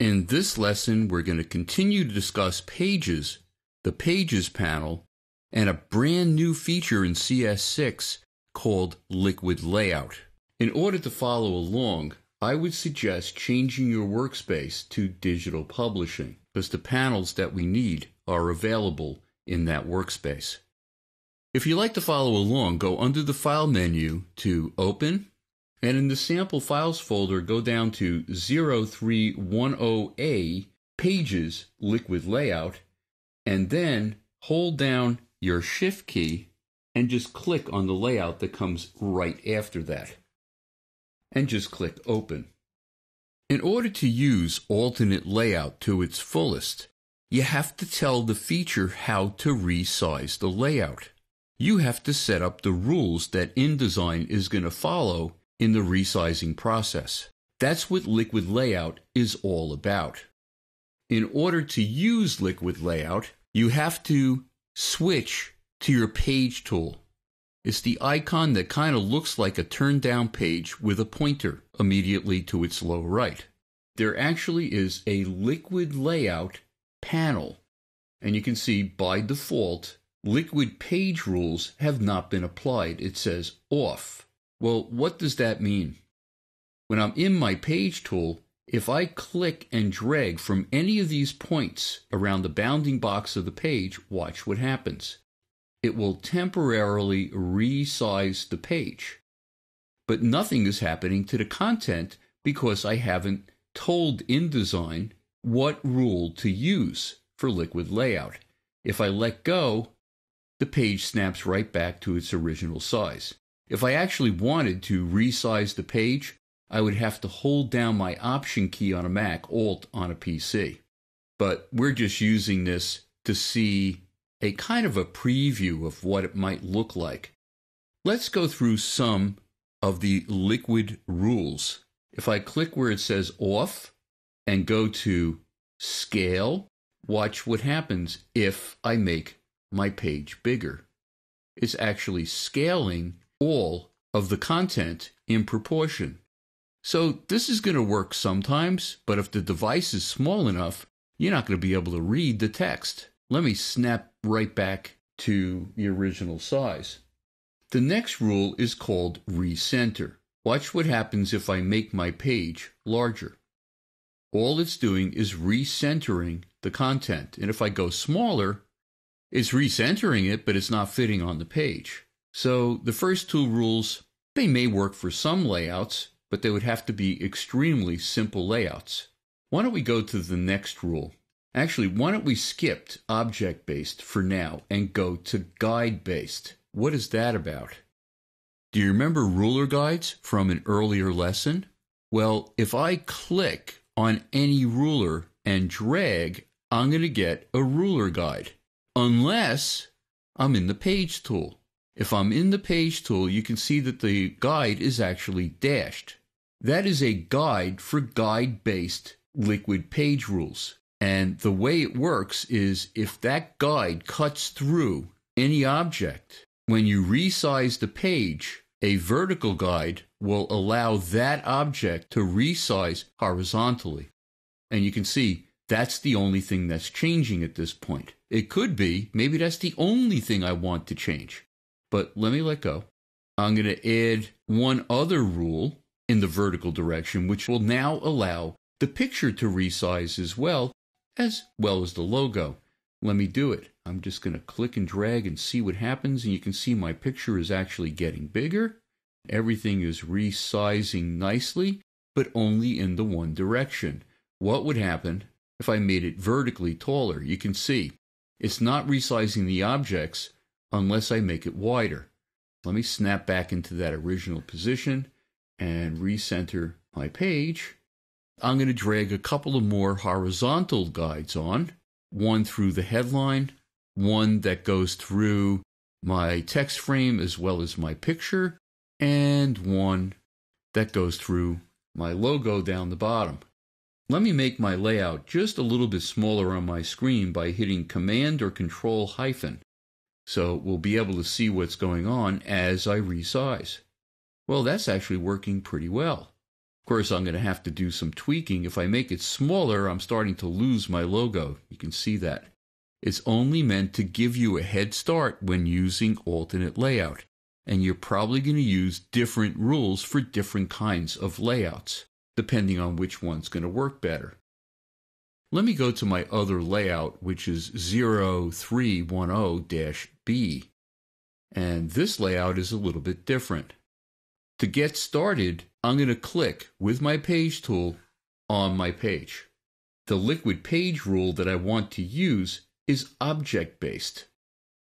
In this lesson, we're going to continue to discuss pages, the Pages panel, and a brand new feature in CS6 called Liquid Layout. In order to follow along, I would suggest changing your workspace to digital publishing because the panels that we need are available in that workspace. If you'd like to follow along, go under the File menu to Open, and in the Sample Files folder, go down to 0310A Pages Liquid Layout, and then hold down your Shift key and just click on the layout that comes right after that. And just click Open. In order to use alternate layout to its fullest, you have to tell the feature how to resize the layout. You have to set up the rules that InDesign is going to follow in the resizing process. That's what Liquid Layout is all about. In order to use Liquid Layout, you have to switch to your page tool. It's the icon that kind of looks like a turned down page with a pointer immediately to its low right. There actually is a Liquid Layout panel, and you can see by default, Liquid Page Rules have not been applied. It says off. Well, what does that mean? When I'm in my page tool, if I click and drag from any of these points around the bounding box of the page, watch what happens. It will temporarily resize the page. But nothing is happening to the content because I haven't told InDesign what rule to use for liquid layout. If I let go, the page snaps right back to its original size. If I actually wanted to resize the page, I would have to hold down my Option key on a Mac, Alt on a PC. But we're just using this to see a kind of a preview of what it might look like. Let's go through some of the liquid rules. If I click where it says off and go to scale, watch what happens if I make my page bigger. It's actually scaling all of the content in proportion. So this is going to work sometimes, but if the device is small enough, you're not going to be able to read the text. Let me snap right back to the original size. The next rule is called recenter. Watch what happens if I make my page larger. All it's doing is recentering the content. And if I go smaller, it's recentering it, but it's not fitting on the page. So the first two rules, they may work for some layouts, but they would have to be extremely simple layouts. Why don't we go to the next rule? Actually, why don't we skip object based for now and go to guide based? What is that about? Do you remember ruler guides from an earlier lesson? Well, if I click on any ruler and drag, I'm going to get a ruler guide, unless I'm in the page tool. If I'm in the page tool, you can see that the guide is actually dashed. That is a guide for guide-based liquid page rules. And the way it works is if that guide cuts through any object, when you resize the page, a vertical guide will allow that object to resize horizontally. And you can see that's the only thing that's changing at this point. It could be, maybe that's the only thing I want to change but let me let go. I'm going to add one other rule in the vertical direction, which will now allow the picture to resize as well, as well as the logo. Let me do it. I'm just going to click and drag and see what happens. And you can see my picture is actually getting bigger. Everything is resizing nicely, but only in the one direction. What would happen if I made it vertically taller? You can see it's not resizing the objects, unless I make it wider. Let me snap back into that original position and recenter my page. I'm going to drag a couple of more horizontal guides on, one through the headline, one that goes through my text frame as well as my picture, and one that goes through my logo down the bottom. Let me make my layout just a little bit smaller on my screen by hitting Command or Control hyphen. So we'll be able to see what's going on as I resize. Well, that's actually working pretty well. Of course, I'm going to have to do some tweaking. If I make it smaller, I'm starting to lose my logo. You can see that. It's only meant to give you a head start when using alternate layout. And you're probably going to use different rules for different kinds of layouts, depending on which one's going to work better. Let me go to my other layout, which is 0310-B. And this layout is a little bit different. To get started, I'm going to click with my page tool on my page. The liquid page rule that I want to use is object based.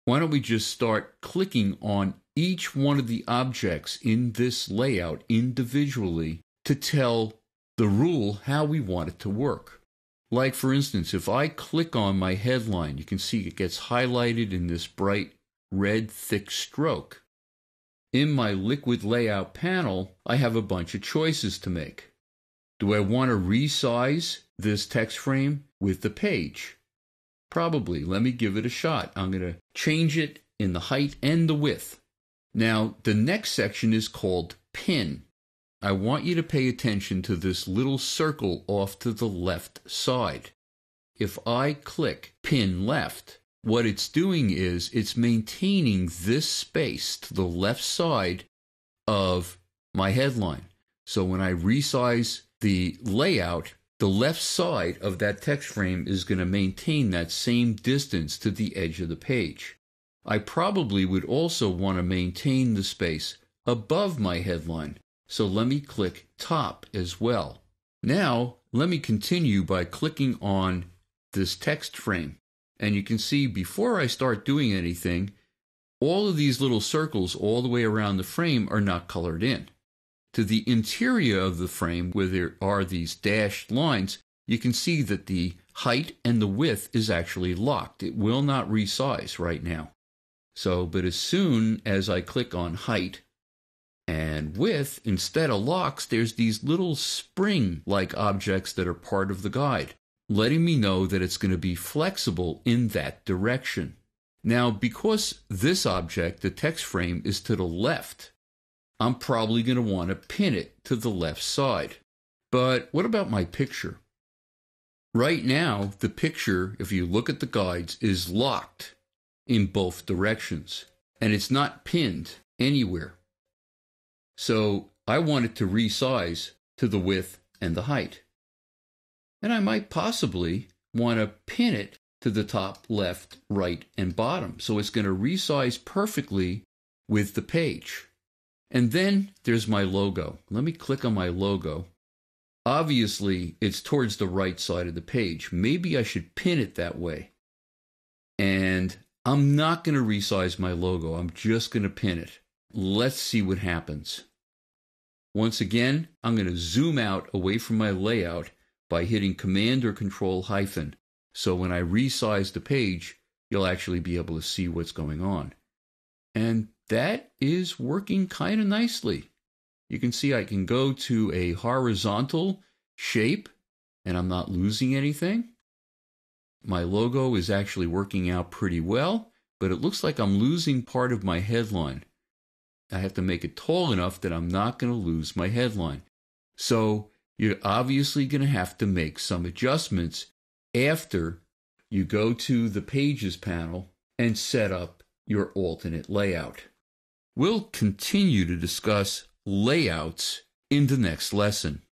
Why don't we just start clicking on each one of the objects in this layout individually to tell the rule how we want it to work. Like, for instance, if I click on my headline, you can see it gets highlighted in this bright red thick stroke. In my liquid layout panel, I have a bunch of choices to make. Do I want to resize this text frame with the page? Probably. Let me give it a shot. I'm going to change it in the height and the width. Now, the next section is called pin. I want you to pay attention to this little circle off to the left side. If I click pin left, what it's doing is it's maintaining this space to the left side of my headline. So when I resize the layout, the left side of that text frame is going to maintain that same distance to the edge of the page. I probably would also want to maintain the space above my headline. So let me click top as well. Now, let me continue by clicking on this text frame. And you can see before I start doing anything, all of these little circles all the way around the frame are not colored in. To the interior of the frame, where there are these dashed lines, you can see that the height and the width is actually locked. It will not resize right now. So, but as soon as I click on height and with, instead of locks, there's these little spring like objects that are part of the guide letting me know that it's going to be flexible in that direction. Now, because this object, the text frame, is to the left, I'm probably going to want to pin it to the left side. But what about my picture? Right now, the picture, if you look at the guides, is locked in both directions, and it's not pinned anywhere. So I want it to resize to the width and the height and I might possibly want to pin it to the top, left, right, and bottom. So it's going to resize perfectly with the page. And then there's my logo. Let me click on my logo. Obviously, it's towards the right side of the page. Maybe I should pin it that way. And I'm not going to resize my logo. I'm just going to pin it. Let's see what happens. Once again, I'm going to zoom out away from my layout by hitting Command or Control hyphen. So when I resize the page, you'll actually be able to see what's going on. And that is working kind of nicely. You can see I can go to a horizontal shape and I'm not losing anything. My logo is actually working out pretty well, but it looks like I'm losing part of my headline. I have to make it tall enough that I'm not going to lose my headline. So you're obviously going to have to make some adjustments after you go to the Pages panel and set up your alternate layout. We'll continue to discuss layouts in the next lesson.